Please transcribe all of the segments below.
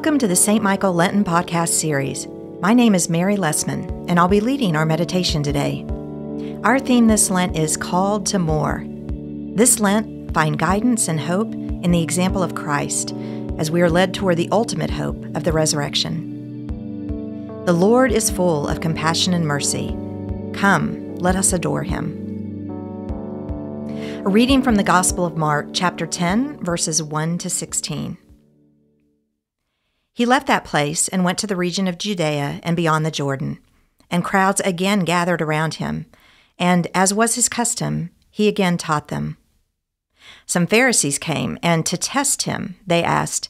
Welcome to the St. Michael Lenten podcast series. My name is Mary Lessmann, and I'll be leading our meditation today. Our theme this Lent is Called to More. This Lent, find guidance and hope in the example of Christ as we are led toward the ultimate hope of the resurrection. The Lord is full of compassion and mercy. Come, let us adore him. A reading from the Gospel of Mark, chapter 10, verses 1 to 16. He left that place and went to the region of Judea and beyond the Jordan, and crowds again gathered around him, and as was his custom, he again taught them. Some Pharisees came, and to test him, they asked,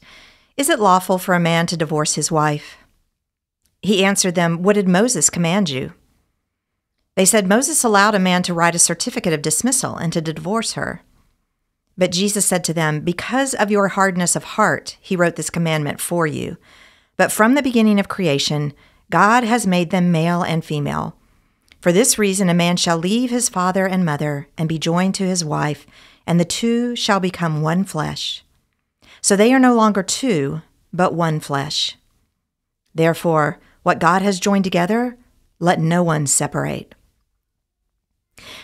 Is it lawful for a man to divorce his wife? He answered them, What did Moses command you? They said Moses allowed a man to write a certificate of dismissal and to divorce her. But Jesus said to them, Because of your hardness of heart, he wrote this commandment for you. But from the beginning of creation, God has made them male and female. For this reason, a man shall leave his father and mother and be joined to his wife, and the two shall become one flesh. So they are no longer two, but one flesh. Therefore, what God has joined together, let no one separate.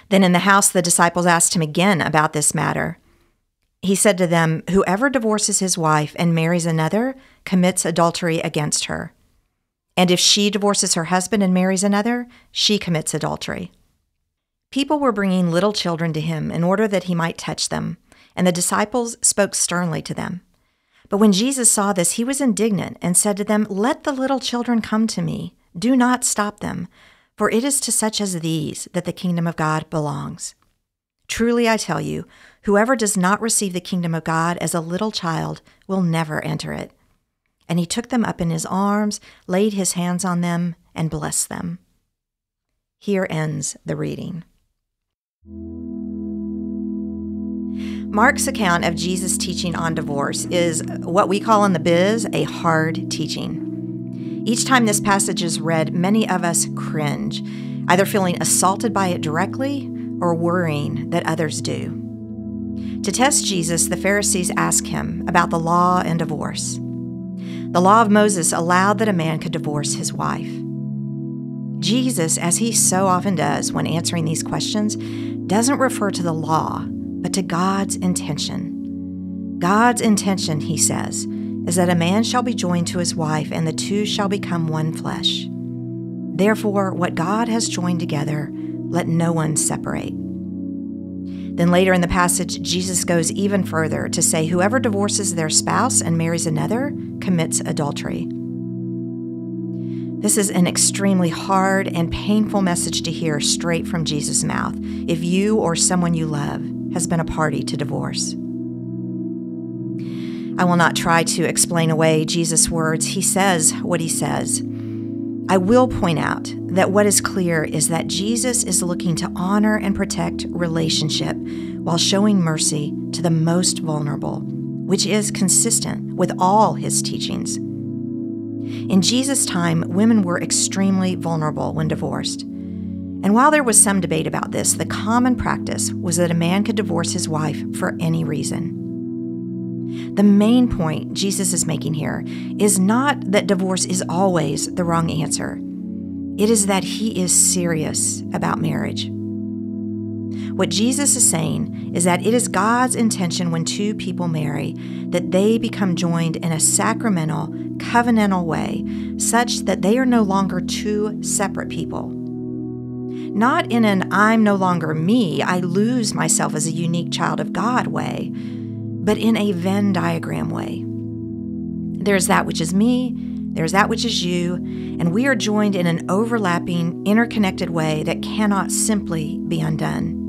Then in the house, the disciples asked him again about this matter. He said to them, Whoever divorces his wife and marries another commits adultery against her. And if she divorces her husband and marries another, she commits adultery. People were bringing little children to him in order that he might touch them, and the disciples spoke sternly to them. But when Jesus saw this, he was indignant and said to them, Let the little children come to me. Do not stop them, for it is to such as these that the kingdom of God belongs. Truly I tell you, whoever does not receive the kingdom of God as a little child will never enter it. And he took them up in his arms, laid his hands on them, and blessed them. Here ends the reading. Mark's account of Jesus' teaching on divorce is what we call in the biz a hard teaching. Each time this passage is read, many of us cringe, either feeling assaulted by it directly or worrying that others do. To test Jesus, the Pharisees ask him about the law and divorce. The law of Moses allowed that a man could divorce his wife. Jesus, as he so often does when answering these questions, doesn't refer to the law, but to God's intention. God's intention, he says, is that a man shall be joined to his wife, and the two shall become one flesh. Therefore, what God has joined together, let no one separate. Then later in the passage, Jesus goes even further to say, Whoever divorces their spouse and marries another commits adultery. This is an extremely hard and painful message to hear straight from Jesus' mouth if you or someone you love has been a party to divorce. I will not try to explain away Jesus' words. He says what he says. I will point out that what is clear is that Jesus is looking to honor and protect relationship while showing mercy to the most vulnerable, which is consistent with all his teachings. In Jesus' time, women were extremely vulnerable when divorced. And while there was some debate about this, the common practice was that a man could divorce his wife for any reason. The main point Jesus is making here is not that divorce is always the wrong answer, it is that he is serious about marriage. What Jesus is saying is that it is God's intention when two people marry that they become joined in a sacramental, covenantal way, such that they are no longer two separate people. Not in an I'm no longer me, I lose myself as a unique child of God way, but in a Venn diagram way. There's that which is me, there's that which is you, and we are joined in an overlapping, interconnected way that cannot simply be undone.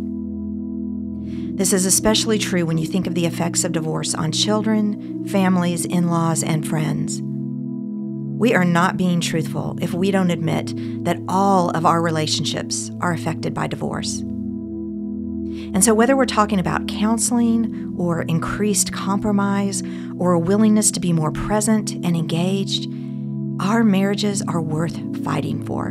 This is especially true when you think of the effects of divorce on children, families, in laws, and friends. We are not being truthful if we don't admit that all of our relationships are affected by divorce. And so, whether we're talking about counseling or increased compromise or a willingness to be more present and engaged, our marriages are worth fighting for.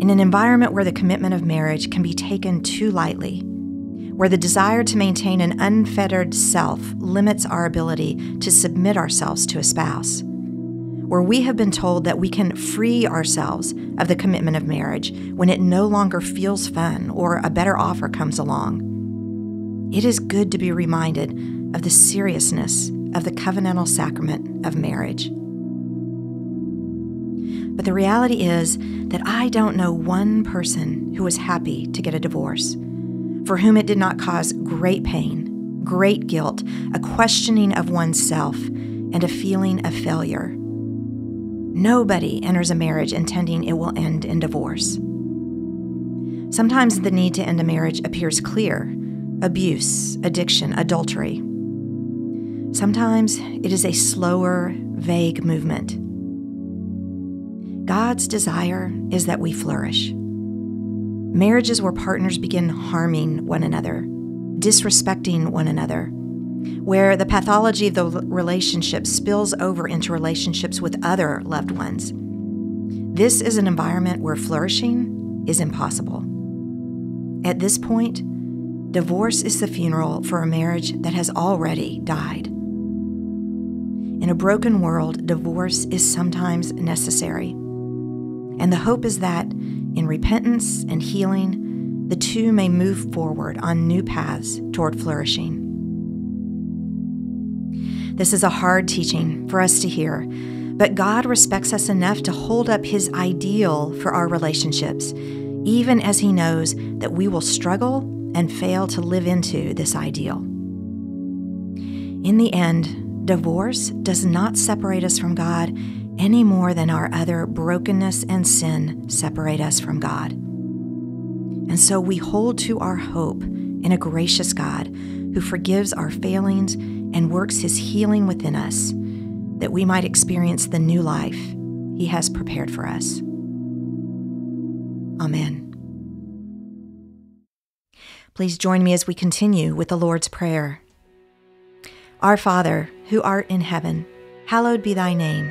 In an environment where the commitment of marriage can be taken too lightly, where the desire to maintain an unfettered self limits our ability to submit ourselves to a spouse, where we have been told that we can free ourselves of the commitment of marriage when it no longer feels fun or a better offer comes along. It is good to be reminded of the seriousness of the covenantal sacrament of marriage. But the reality is that I don't know one person who was happy to get a divorce, for whom it did not cause great pain, great guilt, a questioning of oneself, and a feeling of failure. Nobody enters a marriage intending it will end in divorce. Sometimes the need to end a marriage appears clear abuse, addiction, adultery. Sometimes it is a slower, vague movement God's desire is that we flourish. Marriages where partners begin harming one another, disrespecting one another, where the pathology of the relationship spills over into relationships with other loved ones. This is an environment where flourishing is impossible. At this point, divorce is the funeral for a marriage that has already died. In a broken world, divorce is sometimes necessary. And the hope is that in repentance and healing, the two may move forward on new paths toward flourishing. This is a hard teaching for us to hear, but God respects us enough to hold up His ideal for our relationships, even as He knows that we will struggle and fail to live into this ideal. In the end, divorce does not separate us from God any more than our other brokenness and sin separate us from God. And so we hold to our hope in a gracious God who forgives our failings and works his healing within us that we might experience the new life he has prepared for us. Amen. Please join me as we continue with the Lord's Prayer. Our Father, who art in heaven, hallowed be thy name.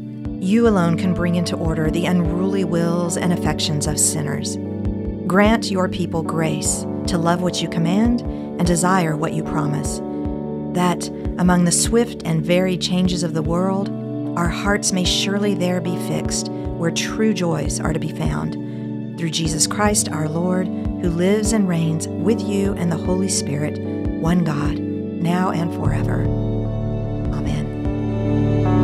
you alone can bring into order the unruly wills and affections of sinners. Grant your people grace to love what you command and desire what you promise, that among the swift and varied changes of the world, our hearts may surely there be fixed where true joys are to be found. Through Jesus Christ our Lord, who lives and reigns with you and the Holy Spirit, one God, now and forever. Amen.